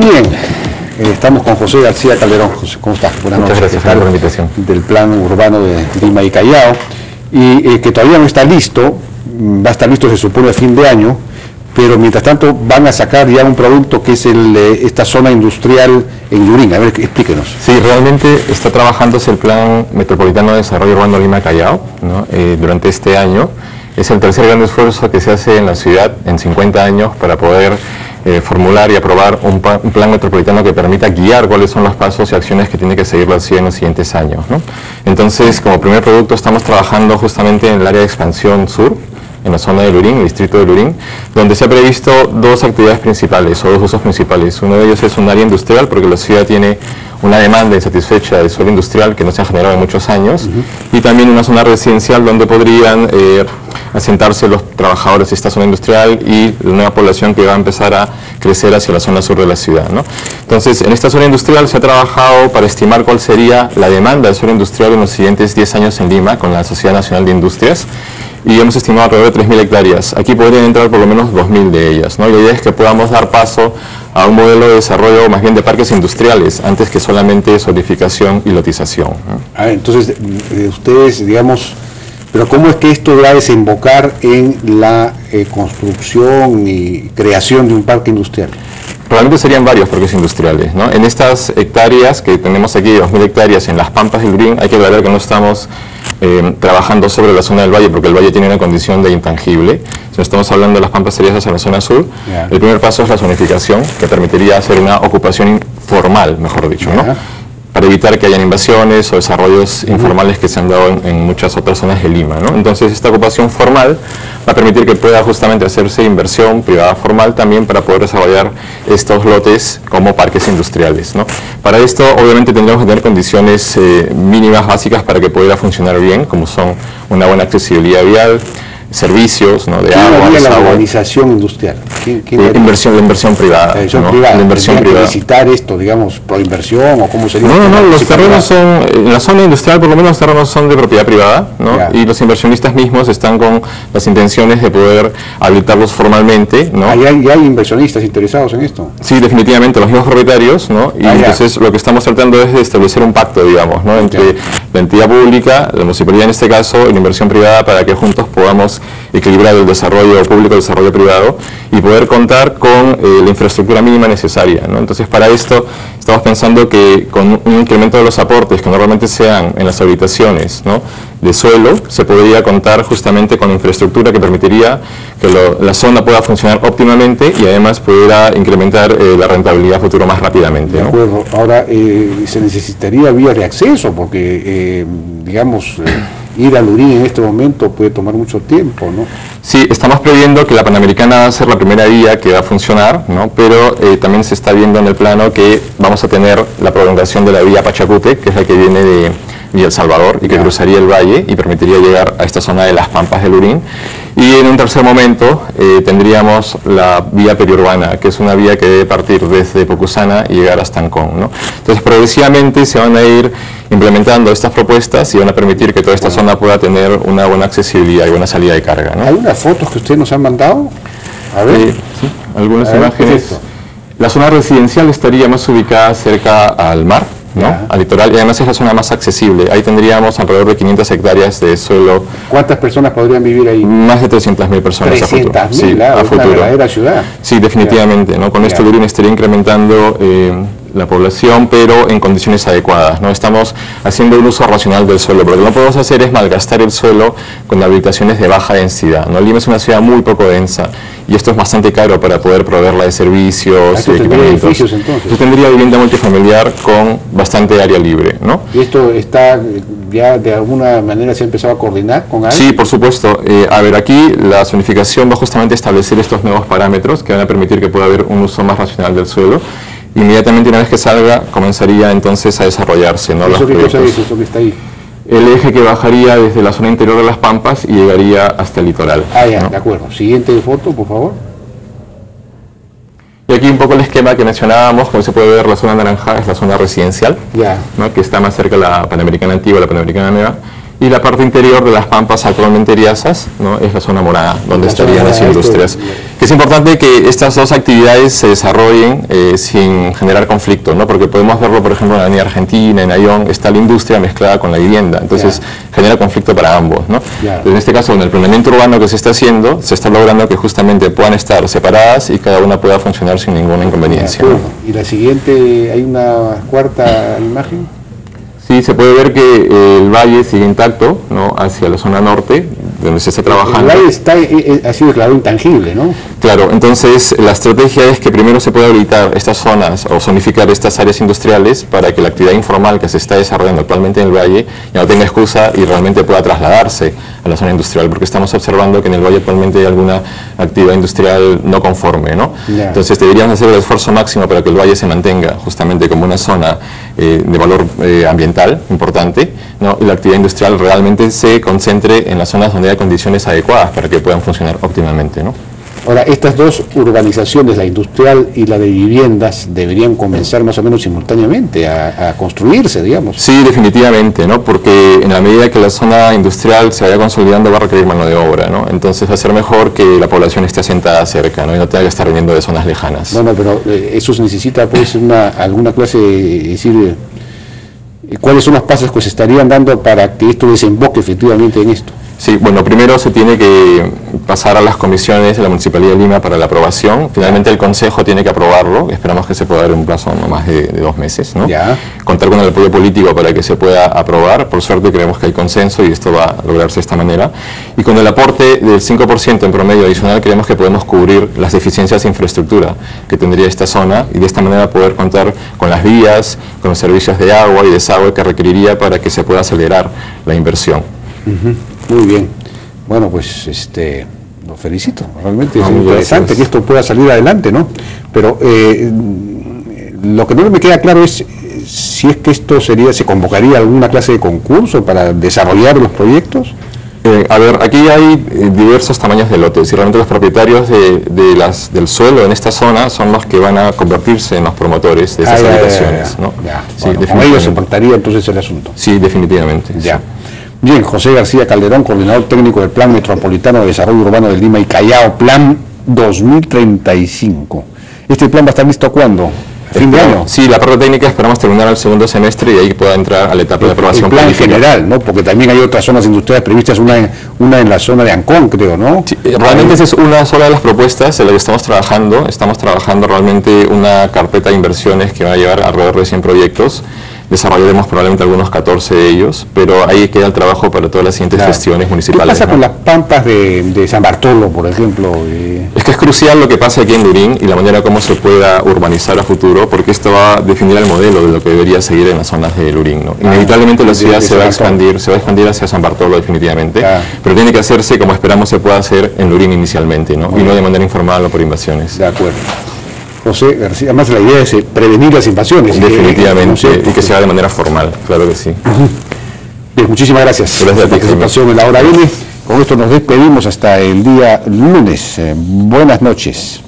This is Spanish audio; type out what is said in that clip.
Bien, eh, estamos con José García Calderón. José, ¿cómo estás? Buenas Muchas gracias por la invitación. Del plan urbano de Lima y Callao, y eh, que todavía no está listo, mm, va a estar listo se supone a fin de año, pero mientras tanto van a sacar ya un producto que es el, eh, esta zona industrial en Yurín. A ver, explíquenos. Sí, realmente está trabajándose el Plan Metropolitano de Desarrollo Urbano Lima-Callao durante este año. Es el tercer gran esfuerzo que se hace en la ciudad en 50 años para poder eh, formular y aprobar un, plan metropolitano que permita guiar cuáles son los pasos y acciones que tiene que seguir la ciudad en los siguientes años. Entonces, como primer producto, estamos trabajando justamente en el área de expansión sur, en la zona de Lurín, el distrito de Lurín, donde se ha previsto dos actividades principales o dos usos principales. Uno de ellos es un área industrial, porque la ciudad tiene una demanda insatisfecha de suelo industrial que no se ha generado en muchos años, y también una zona residencial donde podrían eh, asentarse los trabajadores de esta zona industrial y la nueva población que va a empezar a crecer hacia la zona sur de la ciudad. Entonces, en esta zona industrial se ha trabajado para estimar cuál sería la demanda de suelo industrial en los siguientes 10 años en Lima con la Sociedad Nacional de Industrias y hemos estimado alrededor de 3.000 hectáreas. Aquí podrían entrar por lo menos 2.000 de ellas. ¿no? la idea es que podamos dar paso a un modelo de desarrollo más bien de parques industriales, antes que solamente solidificación y lotización. Ah, entonces, eh, ustedes, digamos, pero ¿cómo es que esto va a desembocar en la eh, construcción y creación de un parque industrial? Probablemente serían varios parques industriales. ¿no? En estas hectáreas que tenemos aquí, 2.000 hectáreas en las Pampas del Green, hay que aclarar que no estamos eh, trabajando sobre la zona del valle, porque el valle tiene una condición de intangible. Si estamos hablando de las Pampas serías hacia la zona sur, el primer paso es la zonificación, que permitiría hacer una ocupación formal, mejor dicho. ¿no? Para evitar que hayan invasiones o desarrollos informales que se han dado en, muchas otras zonas de Lima. ¿no? Entonces esta ocupación formal va a permitir que pueda justamente hacerse inversión privada formal también para poder desarrollar estos lotes como parques industriales. ¿no? Para esto obviamente tendríamos que tener condiciones eh, mínimas básicas para que pudiera funcionar bien, como son una buena accesibilidad vial, servicios, ¿no? de agua, la urbanización industrial? ¿Quién, inversión, la inversión privada. La inversión privada. La inversión privada. visitar esto, digamos, por inversión o cómo sería? No, no, los terrenos son, en la zona industrial por lo menos los terrenos son de propiedad privada, ¿no? Y los inversionistas mismos están con las intenciones de poder habilitarlos formalmente, ¿no? ¿Hay, hay, inversionistas interesados en esto? Sí, definitivamente, los mismos propietarios, ¿no? Y ah, entonces lo que estamos tratando es de establecer un pacto, digamos, ¿no? Entre la entidad pública, la municipalidad en este caso, y la inversión privada para que juntos podamos equilibrar el desarrollo público y el desarrollo privado y poder contar con eh, la infraestructura mínima necesaria. Entonces, para esto estamos pensando que con un incremento de los aportes que normalmente sean en las habitaciones de suelo, se podría contar justamente con infraestructura que permitiría que la zona pueda funcionar óptimamente y además pudiera incrementar eh, la rentabilidad futuro más rápidamente. De acuerdo. Ahora, eh, se necesitaría vía de acceso porque, digamos ir a Lurín en este momento puede tomar mucho tiempo, ¿no? Sí, estamos previendo que la Panamericana va a ser la primera vía que va a funcionar, ¿no? pero eh, también se está viendo en el plano que vamos a tener la prolongación de la vía Pachacute, que es la que viene de Villa El Salvador y que cruzaría el valle y permitiría llegar a esta zona de las Pampas de Lurín. Y en un tercer momento eh, tendríamos la vía periurbana, que es una vía que debe partir desde Pocusana y llegar hasta Ancón. ¿no? Entonces, progresivamente se van a ir implementando estas propuestas y van a permitir que toda esta zona pueda tener una buena accesibilidad y buena salida de carga. ¿no? ¿Hay unas fotos que ustedes nos han mandado? A ver. Eh, sí, algunas imágenes. La zona residencial estaría más ubicada cerca al mar, ¿no? al litoral, y además es la zona más accesible. Ahí tendríamos alrededor de 500 hectáreas de suelo. ¿Cuántas personas podrían vivir ahí? Más de 300.000 personas 300 a futuro. Sí, a futuro. Una ciudad. Sí, definitivamente. ¿no? Con esto Lurín estaría incrementando eh, la población, pero en condiciones adecuadas. ¿no? Estamos haciendo un uso racional del suelo, pero lo que no podemos hacer es malgastar el suelo con habitaciones de baja densidad. ¿no? Lima es una ciudad muy poco densa y esto es bastante caro para poder proveerla de servicios y equipamientos. edificios entonces? Yo tendría vivienda multifamiliar con bastante área libre. ¿no? ¿Y esto está ya de alguna manera se ha empezado a coordinar con alguien? Sí, por supuesto. Eh, a ver, aquí la zonificación va justamente a establecer estos nuevos parámetros que van a permitir que pueda haber un uso más racional del suelo inmediatamente una vez que salga comenzaría entonces a desarrollarse. ¿no? ¿Eso, qué eso que está ahí? El eje que bajaría desde la zona interior de las Pampas y llegaría hasta el litoral. Ah, ya, de acuerdo. Siguiente foto, por favor. Y aquí un poco el esquema que mencionábamos, como se puede ver, la zona naranja es la zona residencial, ya. ¿no? que está más cerca de la Panamericana Antigua la Panamericana Nueva, y la parte interior de las pampas actualmente eriazas ¿no? es la zona morada, donde estarían las industrias. Que es importante que estas dos actividades se desarrollen eh, sin generar conflicto, ¿no? porque podemos verlo, por ejemplo, en la avenida Argentina, en Ayón, está la industria mezclada con la vivienda, entonces genera conflicto para ambos. ¿no? En este caso, en el planeamiento urbano que se está haciendo, se está logrando que justamente puedan estar separadas y cada una pueda funcionar sin ninguna inconveniencia. ¿Y la siguiente, hay una cuarta imagen? Sí, se puede ver que eh, el valle sigue intacto, ¿no? Hacia la zona norte, donde se está trabajando. El valle está, eh, eh, ha sido declarado intangible, ¿no? Claro, entonces la estrategia es que primero se pueda habilitar estas zonas o zonificar estas áreas industriales para que la actividad informal que se está desarrollando actualmente en el valle ya no tenga excusa y realmente pueda trasladarse a la zona industrial, porque estamos observando que en el valle actualmente hay alguna actividad industrial no conforme, ¿no? Entonces deberíamos hacer el esfuerzo máximo para que el valle se mantenga justamente como una zona de valor ambiental importante ¿no? y la actividad industrial realmente se concentre en las zonas donde hay condiciones adecuadas para que puedan funcionar óptimamente. ¿no? Ahora, estas dos urbanizaciones, la industrial y la de viviendas, deberían comenzar más o menos simultáneamente a, construirse, digamos. Sí, definitivamente, ¿no? porque en la medida que la zona industrial se vaya consolidando va a requerir mano de obra, ¿no? entonces va a ser mejor que la población esté asentada cerca ¿no? y no tenga que estar viniendo de zonas lejanas. No, no, pero eh, eso necesita pues una, alguna clase, es decir, ¿Cuáles son los pasos que se estarían dando para que esto desemboque efectivamente en esto? Sí, bueno, primero se tiene que pasar a las comisiones de la Municipalidad de Lima para la aprobación. Finalmente el Consejo tiene que aprobarlo. Esperamos que se pueda dar en un plazo no más de, dos meses. ¿no? Ya. Contar con el apoyo político para que se pueda aprobar. Por suerte creemos que hay consenso y esto va a lograrse de esta manera. Y con el aporte del 5% en promedio adicional creemos que podemos cubrir las deficiencias de infraestructura que tendría esta zona y de esta manera poder contar con las vías, con los servicios de agua y desagüe que requeriría para que se pueda acelerar la inversión. Muy bien. Bueno, pues este lo felicito. Realmente es interesante que esto pueda salir adelante, ¿no? Pero eh, lo que no me queda claro es si es que esto sería, se convocaría alguna clase de concurso para desarrollar los proyectos. Eh, a ver, aquí hay eh, diversos tamaños de lotes y realmente los propietarios de, las, del suelo en esta zona son los que van a convertirse en los promotores de esas ah, habitaciones. ¿no? Sí, con ellos se entonces el asunto. Sí, definitivamente. Ya. Bien, José García Calderón, coordinador técnico del Plan Metropolitano de Desarrollo Urbano del Lima y Callao, Plan 2035. ¿Este plan va a estar listo cuándo? ¿Fin de año? Sí, la parte técnica esperamos terminar el segundo semestre y ahí pueda entrar a la etapa de aprobación el plan general, ¿no? Porque también hay otras zonas industriales previstas, una en, una en la zona de Ancón, creo, ¿no? Sí, realmente esa es una sola de las propuestas en la que estamos trabajando. Estamos trabajando realmente una carpeta de inversiones que va a llevar alrededor de 100 proyectos desarrollaremos probablemente algunos 14 de ellos, pero ahí queda el trabajo para todas las siguientes gestiones municipales. ¿Qué pasa con las pampas de, San Bartolo, por ejemplo? Es que es crucial lo que pasa aquí en Lurín y la manera como se pueda urbanizar a futuro, porque esto va a definir el modelo de lo que debería seguir en las zonas de Lurín. ¿no? Ah, Inevitablemente la ciudad se va a expandir, se va a expandir hacia San Bartolo definitivamente, pero tiene que hacerse como esperamos se pueda hacer en Lurín inicialmente, ¿no? y no de manera informal o por invasiones. De acuerdo. José García, además la idea es eh, prevenir las invasiones. Definitivamente, y que sea de manera formal, claro que sí. Bien, muchísimas gracias. Gracias por participación en la hora viene. Con esto nos despedimos hasta el día lunes. Eh, buenas noches.